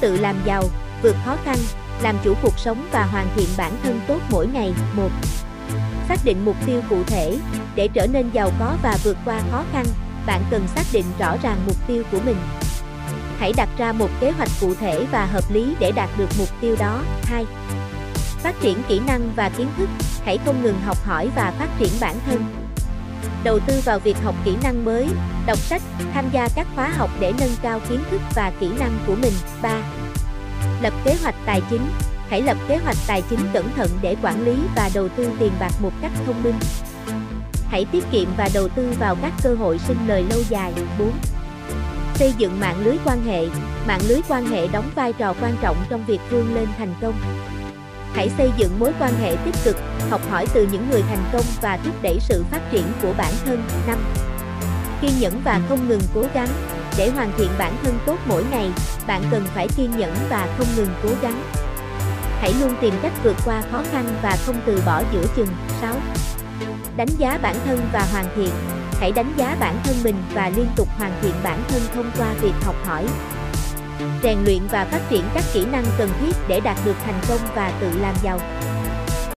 tự làm giàu, vượt khó khăn, làm chủ cuộc sống và hoàn thiện bản thân tốt mỗi ngày. 1. Xác định mục tiêu cụ thể, để trở nên giàu có và vượt qua khó khăn, bạn cần xác định rõ ràng mục tiêu của mình. Hãy đặt ra một kế hoạch cụ thể và hợp lý để đạt được mục tiêu đó. 2. Phát triển kỹ năng và kiến thức, hãy không ngừng học hỏi và phát triển bản thân. Đầu tư vào việc học kỹ năng mới, đọc sách, tham gia các khóa học để nâng cao kiến thức và kỹ năng của mình. 3. Lập kế hoạch tài chính, hãy lập kế hoạch tài chính cẩn thận để quản lý và đầu tư tiền bạc một cách thông minh. Hãy tiết kiệm và đầu tư vào các cơ hội sinh lời lâu dài. 4. Xây dựng mạng lưới quan hệ, mạng lưới quan hệ đóng vai trò quan trọng trong việc vươn lên thành công. Hãy xây dựng mối quan hệ tích cực, học hỏi từ những người thành công và thúc đẩy sự phát triển của bản thân. 5. Kiên nhẫn và không ngừng cố gắng, để hoàn thiện bản thân tốt mỗi ngày, bạn cần phải kiên nhẫn và không ngừng cố gắng. Hãy luôn tìm cách vượt qua khó khăn và không từ bỏ giữa chừng. 6. Đánh giá bản thân và hoàn thiện. Hãy đánh giá bản thân mình và liên tục hoàn thiện bản thân thông qua việc học hỏi, rèn luyện và phát triển các kỹ năng cần thiết để đạt được thành công và tự làm giàu.